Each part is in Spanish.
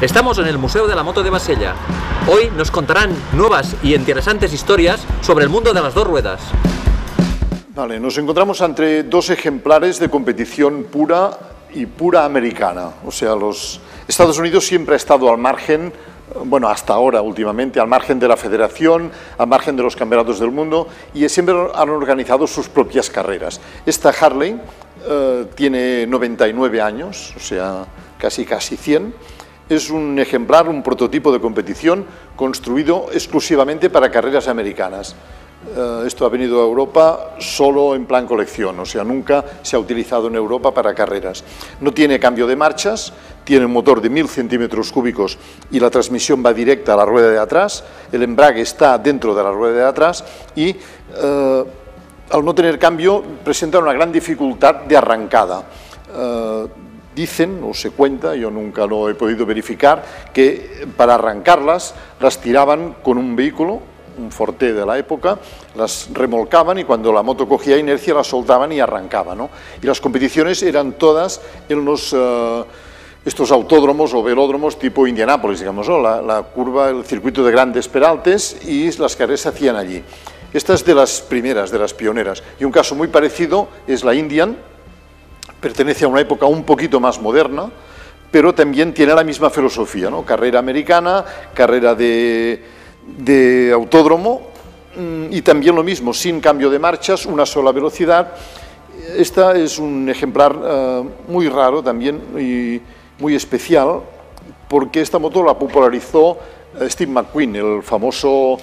Estamos en el Museo de la Moto de Basella. Hoy nos contarán nuevas y interesantes historias sobre el mundo de las dos ruedas. Vale, nos encontramos entre dos ejemplares de competición pura y pura americana. O sea, los Estados Unidos siempre ha estado al margen, bueno, hasta ahora últimamente, al margen de la federación, al margen de los campeonatos del mundo, y siempre han organizado sus propias carreras. Esta Harley eh, tiene 99 años, o sea, casi casi 100, es un ejemplar, un prototipo de competición construido exclusivamente para carreras americanas. Eh, esto ha venido a Europa solo en plan colección, o sea, nunca se ha utilizado en Europa para carreras. No tiene cambio de marchas, tiene un motor de 1000 centímetros cúbicos y la transmisión va directa a la rueda de atrás, el embrague está dentro de la rueda de atrás y eh, al no tener cambio presenta una gran dificultad de arrancada. Eh, dicen o se cuenta, yo nunca lo he podido verificar, que para arrancarlas las tiraban con un vehículo, un Forte de la época, las remolcaban y cuando la moto cogía inercia las soltaban y arrancaba. ¿no? Y las competiciones eran todas en los... Eh, estos autódromos o velódromos tipo Indianápolis, digamos, ¿no? la, la curva, el circuito de grandes peraltes y las carreras se hacían allí. Esta es de las primeras, de las pioneras. Y un caso muy parecido es la Indian, pertenece a una época un poquito más moderna, pero también tiene la misma filosofía, ¿no? carrera americana, carrera de, autódromo mm, y también lo mismo, sin cambio de marchas, una sola velocidad. Esta es un ejemplar uh, muy raro también y muy especial porque esta moto la popularizó Steve McQueen, el famoso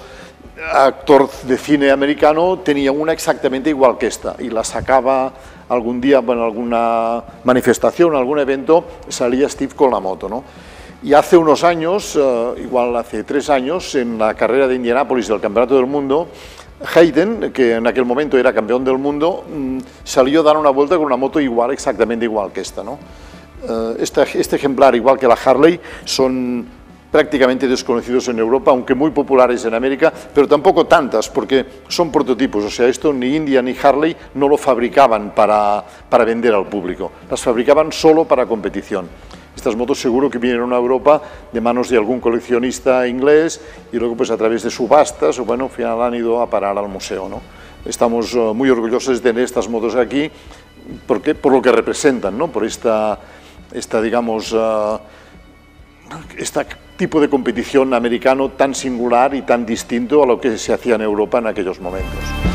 actor de cine americano tenía una exactamente igual que esta y la sacaba algún día en alguna manifestación, algún evento, salía Steve con la moto. ¿no? Y hace unos años, uh, igual hace tres años, en la carrera de Indianápolis del Campeonato del Mundo, Hayden, que en aquel momento era campeón del mundo, mmm, salió a dar una vuelta con una moto igual, exactamente igual que esta. ¿no? Uh, este, este ejemplar, igual que la Harley, son prácticamente desconocidos en Europa, aunque muy populares en América, pero tampoco tantas, porque son prototipos, o sea, esto ni India ni Harley no lo fabricaban para, para vender al público, las fabricaban solo para competición. Estas motos seguro que vinieron a Europa de manos de algún coleccionista inglés y luego pues a través de subastas o bueno, al final han ido a parar al museo. ¿no? Estamos uh, muy orgullosos de tener estas motos aquí porque, por lo que representan, ¿no? por esta, esta digamos, uh, esta tipo de competición americano tan singular y tan distinto a lo que se hacía en Europa en aquellos momentos.